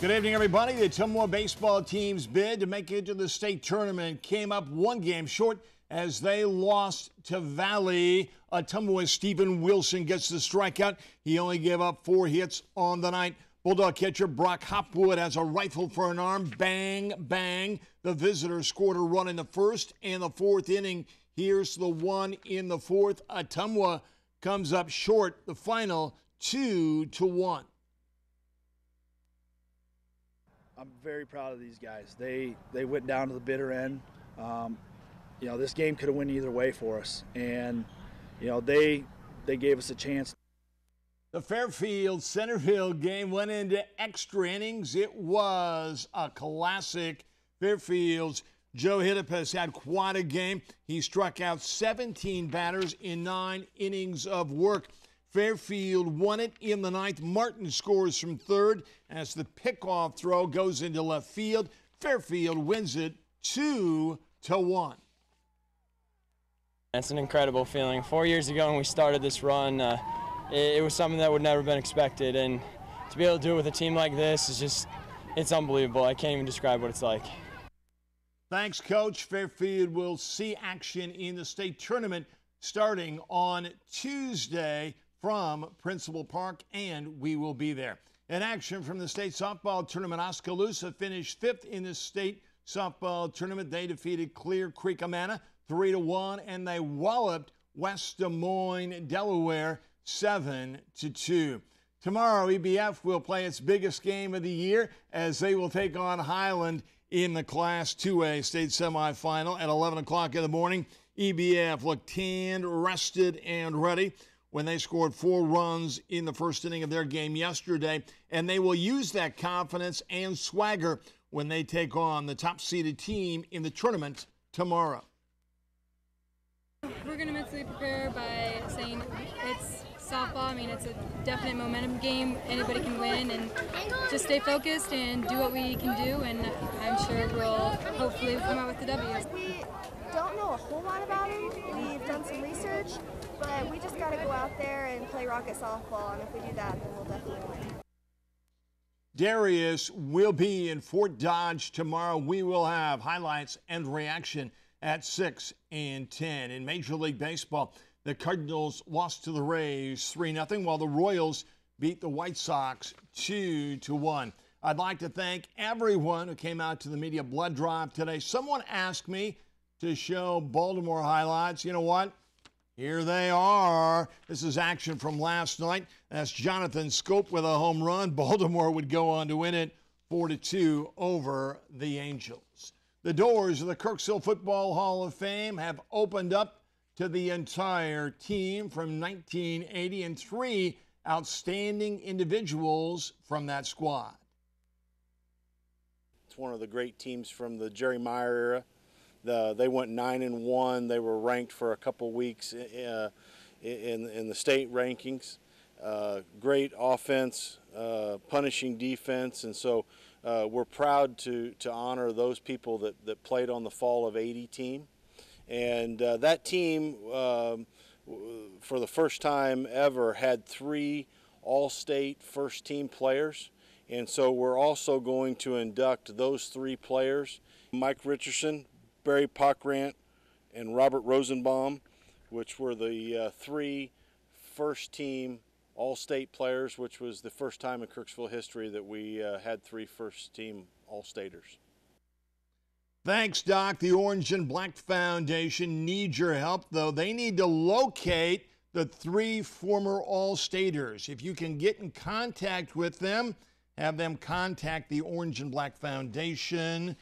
Good evening, everybody. The Ottumwa baseball team's bid to make it to the state tournament came up one game short as they lost to Valley. Ottumwa's Stephen Wilson gets the strikeout. He only gave up four hits on the night. Bulldog catcher Brock Hopwood has a rifle for an arm. Bang, bang. The visitor scored a run in the first and the fourth inning. Here's the one in the fourth. Ottumwa comes up short. The final two to one. I'm very proud of these guys. They they went down to the bitter end. Um, you know, this game could have went either way for us, and you know they they gave us a chance. The Fairfield Centerville game went into extra innings. It was a classic. Fairfield's Joe Hiddipus had quite a game. He struck out 17 batters in nine innings of work. Fairfield won it in the ninth. Martin scores from third as the pickoff throw goes into left field. Fairfield wins it two to one. It's an incredible feeling. Four years ago when we started this run, uh, it, it was something that would never have been expected, and to be able to do it with a team like this is just, it's unbelievable. I can't even describe what it's like. Thanks, Coach. Fairfield will see action in the state tournament starting on Tuesday from Principal Park, and we will be there. In action from the state softball tournament, Oskaloosa finished fifth in the state softball tournament. They defeated Clear Creek Amana 3 to 1, and they walloped West Des Moines, Delaware 7 to 2. Tomorrow, EBF will play its biggest game of the year as they will take on Highland in the Class 2A state semifinal at 11 o'clock in the morning. EBF looked tanned, rested, and ready when they scored four runs in the first inning of their game yesterday. And they will use that confidence and swagger when they take on the top seeded team in the tournament tomorrow. We're going to mentally prepare by saying it's softball. I mean, it's a definite momentum game. Anybody can win, and just stay focused and do what we can do. And I'm sure we'll hopefully come out with the W. We don't know a whole lot about him. We've done some research, but we just got to go out there and play rocket softball, and if we do that, then we'll definitely win. Darius will be in Fort Dodge tomorrow. We will have highlights and reaction at 6 and 10. In Major League Baseball, the Cardinals lost to the Rays 3 0, while the Royals beat the White Sox 2 to 1. I'd like to thank everyone who came out to the media blood drive today. Someone asked me to show Baltimore highlights. You know what? Here they are. This is action from last night. That's Jonathan Schoop with a home run. Baltimore would go on to win it 4 to 2 over the Angels. The doors of the Kirksville Football Hall of Fame have opened up to the entire team from 1980 and three outstanding individuals from that squad. It's one of the great teams from the Jerry Meyer era. The, they went nine and one. They were ranked for a couple weeks uh, in in the state rankings. Uh, great offense, uh, punishing defense, and so uh, we're proud to to honor those people that that played on the fall of 80 team, and uh, that team. Um, for the first time ever, had three All-State first-team players, and so we're also going to induct those three players. Mike Richardson, Barry Pockrant and Robert Rosenbaum, which were the uh, three first team all state players, which was the first time in Kirksville history that we uh, had three first team all staters. Thanks, Doc. The Orange and Black Foundation needs your help, though. They need to locate the three former All Staters. If you can get in contact with them, have them contact the Orange and Black Foundation.